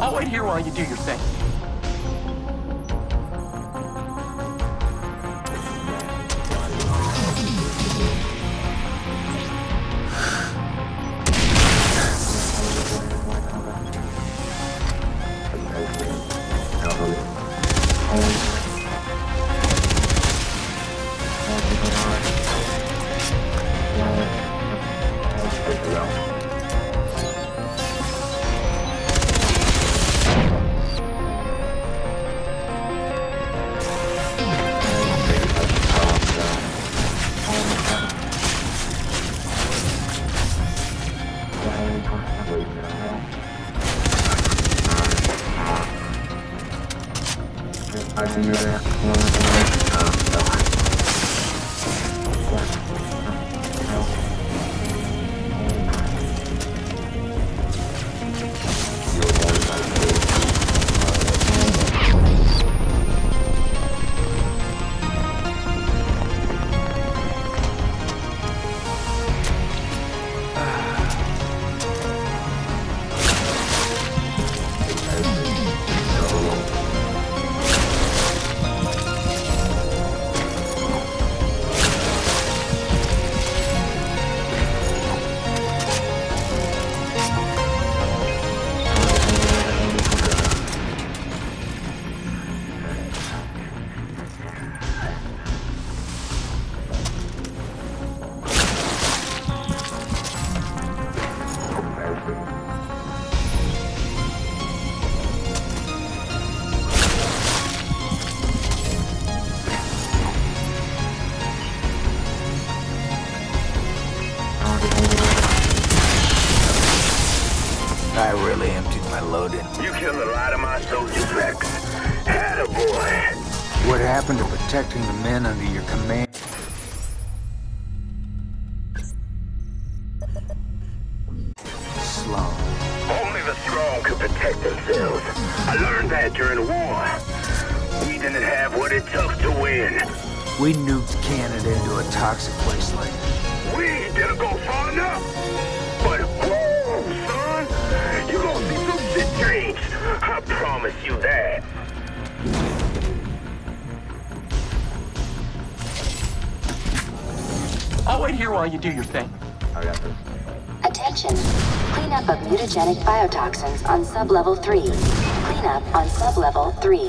I'll wait here while you do your thing. I protecting the men under your command? I'll wait here while you do your thing. Oh, Attention. Cleanup of mutagenic biotoxins on sublevel 3. Cleanup on sublevel 3.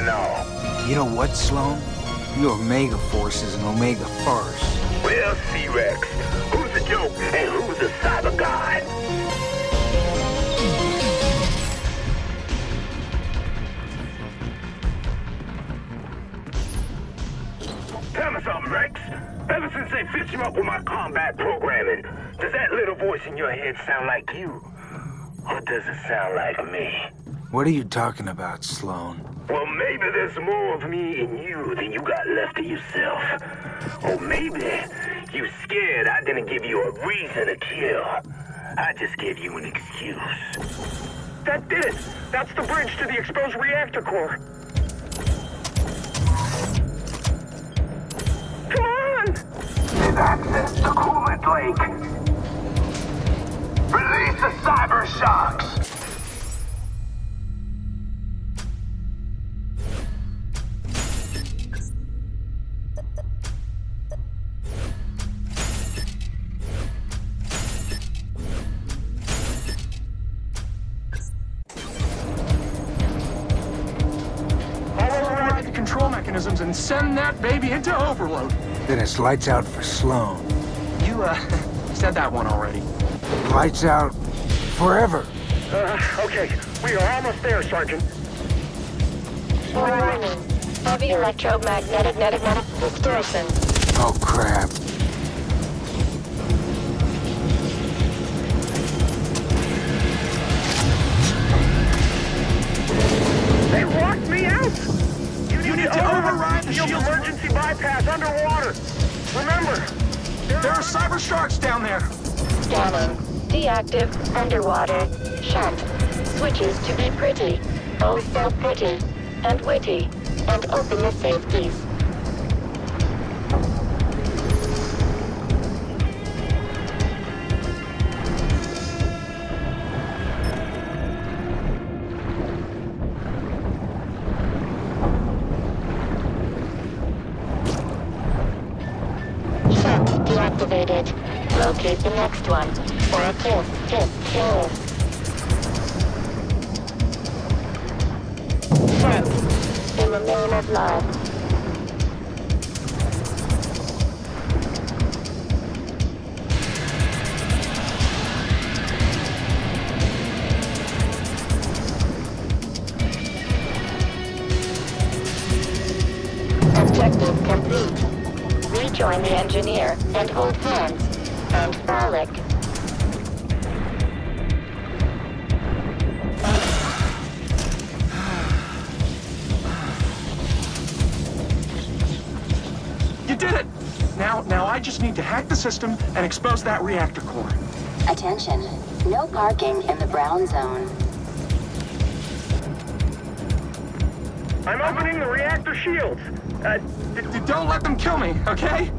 And all. You know what, Sloan? Your Omega Force is an Omega farce. Well, C-Rex, who's the joke and who's the cyber god? Tell me something, Rex. Ever since they fixed you up with my combat programming, does that little voice in your head sound like you? Or does it sound like me? What are you talking about, Sloan? Well, maybe there's more of me in you than you got left of yourself. Or maybe you scared I didn't give you a reason to kill. I just gave you an excuse. That did it! That's the bridge to the exposed reactor core. Come on! There's access to Coolant Lake. Release the send that baby into overload. Then it's lights out for Sloan. You, uh, said that one already. Lights out forever. Uh, okay, we are almost there, Sergeant. Warning. Heavy electromagnetic magnetic distortion. Oh, crap. Sharks down there. Scanning. Deactive. Underwater. Shunt. Switches to be pretty. Oh, so pretty. And witty. And open the safeties. Objective complete. Rejoin the engineer and hold hands. And frolic. You did it! Now, now I just need to hack the system and expose that reactor core. Attention. No parking in the brown zone. I'm opening the reactor shields. Uh, D- d- don't let them kill me, okay?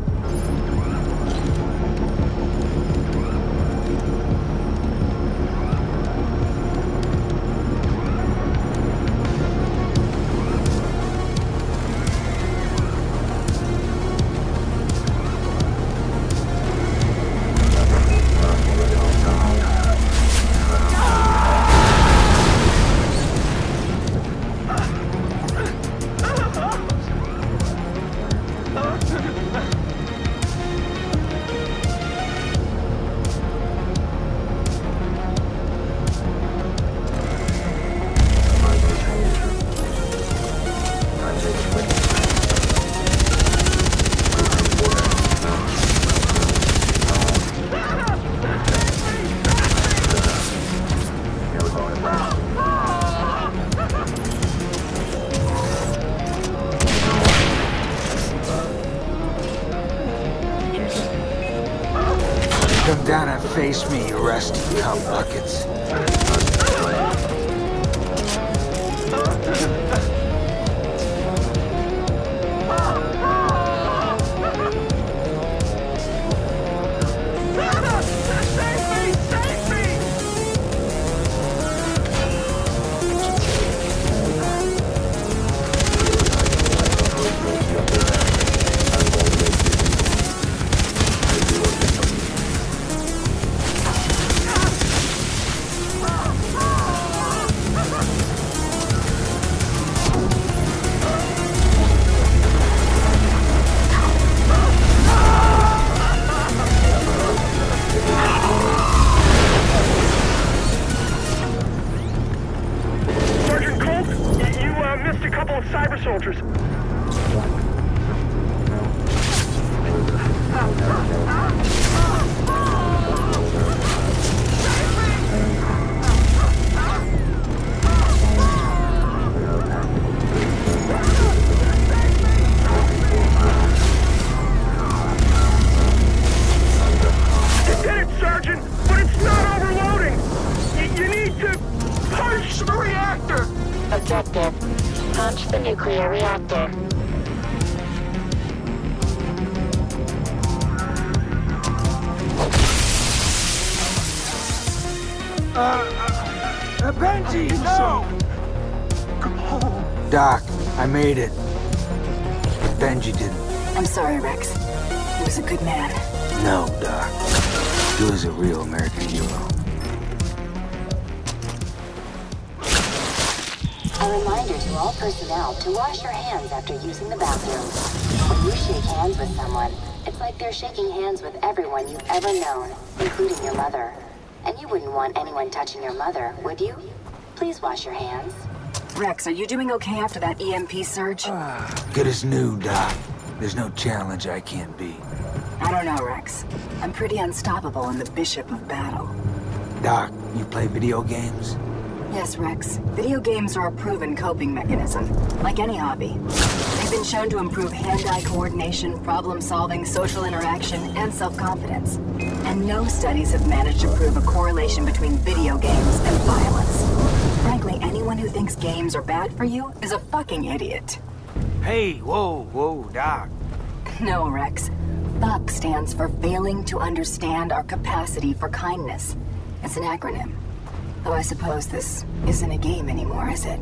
Made it. But Benji didn't. I'm sorry, Rex. He was a good man. No, Doc. He was a real American hero. A reminder to all personnel to wash your hands after using the bathroom. When you shake hands with someone, it's like they're shaking hands with everyone you've ever known, including your mother. And you wouldn't want anyone touching your mother, would you? Please wash your hands. Rex, are you doing okay after that EMP surge? Ah, good as new, Doc. There's no challenge I can't beat. I don't know, Rex. I'm pretty unstoppable in the Bishop of Battle. Doc, you play video games? Yes, Rex. Video games are a proven coping mechanism, like any hobby. They've been shown to improve hand-eye coordination, problem-solving, social interaction, and self-confidence. And no studies have managed to prove a correlation between video games and violence. Anyone who thinks games are bad for you is a fucking idiot. Hey, whoa, whoa, Doc. No, Rex. FUCK stands for Failing to Understand Our Capacity for Kindness. It's an acronym. Though I suppose this isn't a game anymore, is it?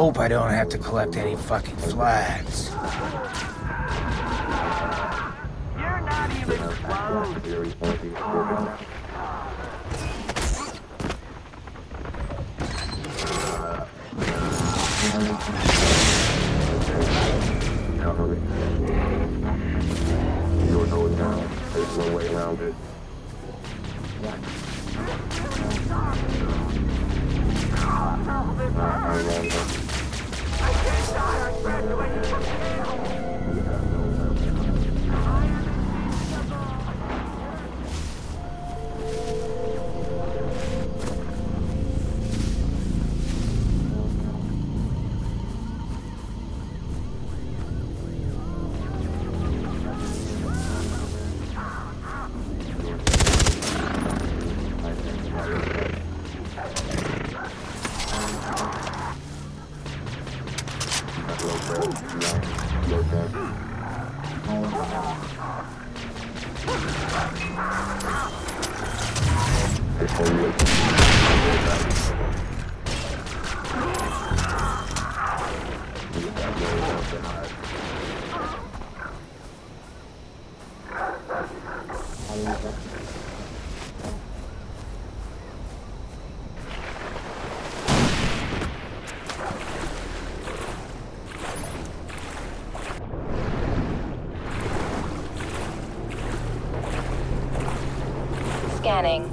Hope I don't have to collect any fucking flags. You're not even close. Theory 20, working. Cover it. You don't know now. There's no way around it. I don't Scanning.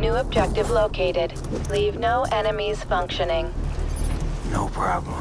New objective located. Leave no enemies functioning. No problem.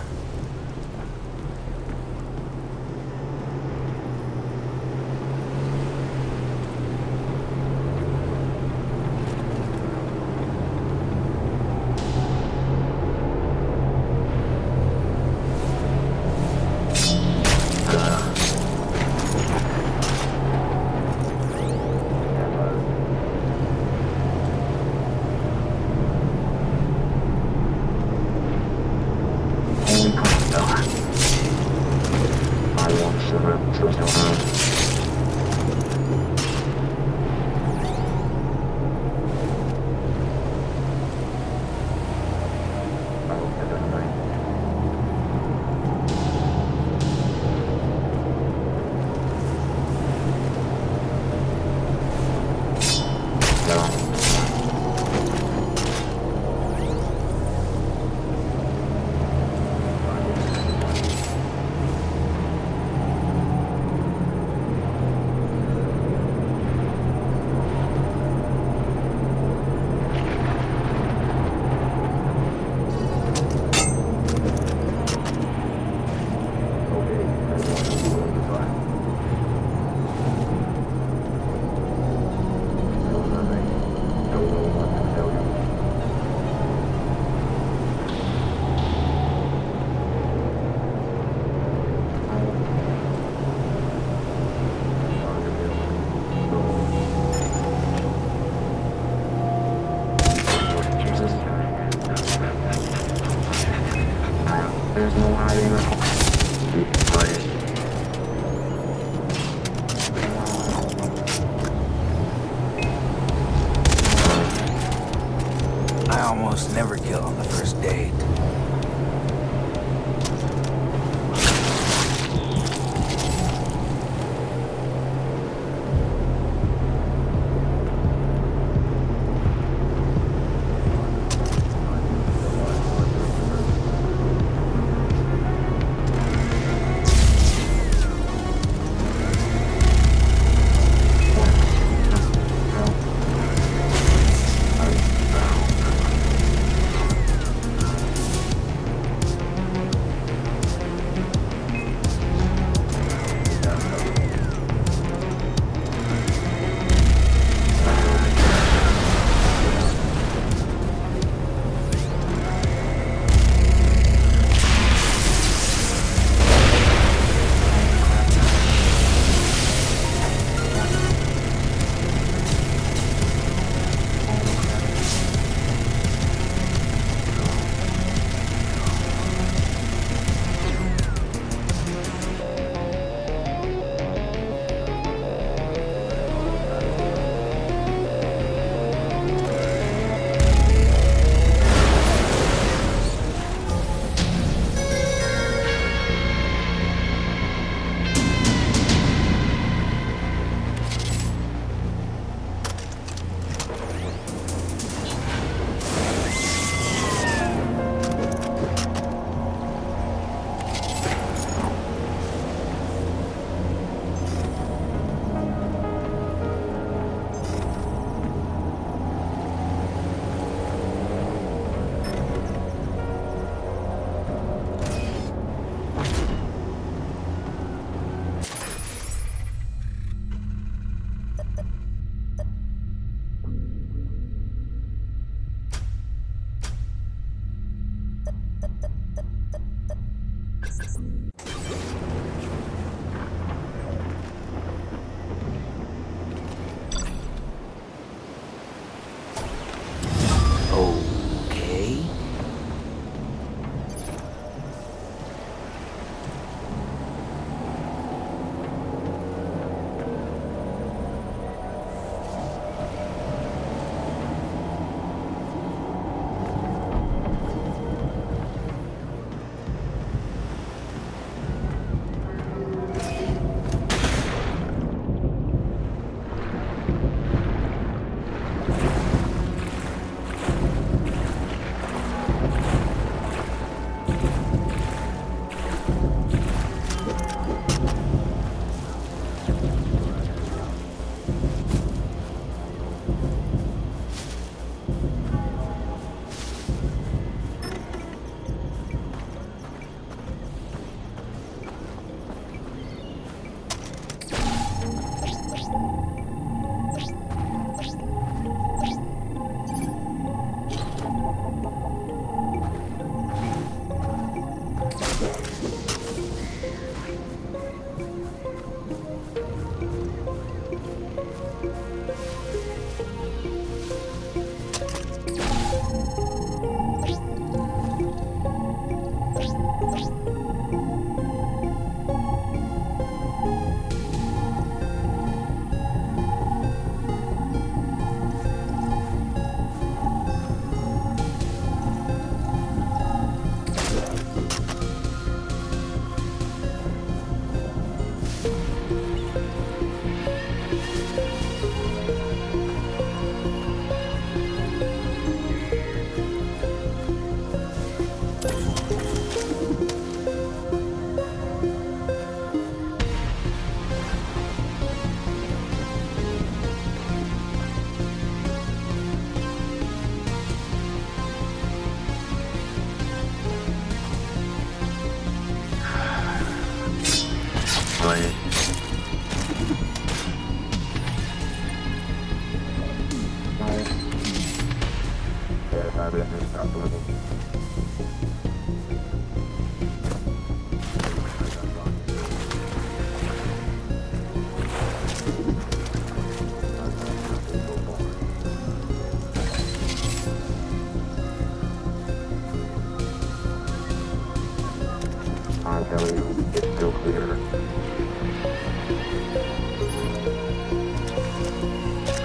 Telling you, it's still clear.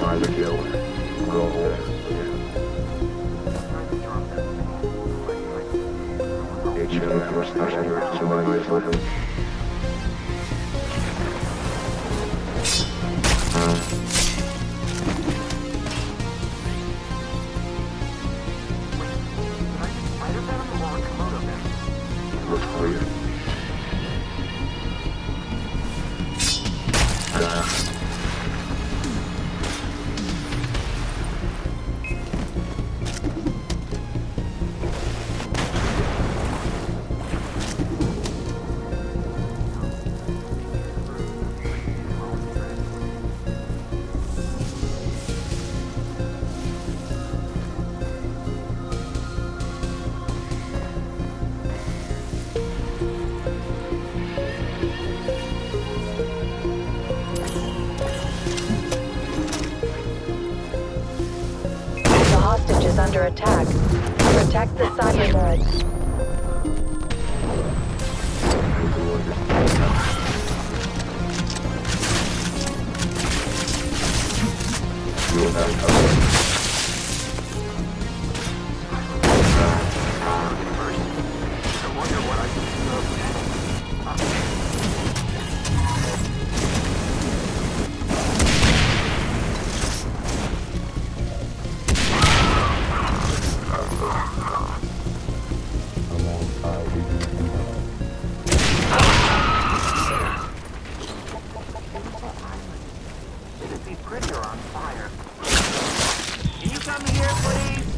Find the killer. Go home. It should never start living. Attack. Protect the cyberbirds. printer on fire. Can you come here, please?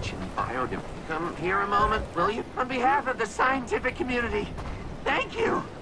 Biodiversity. Come here a moment, will you? On behalf of the scientific community, thank you!